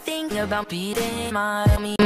think about beating my me.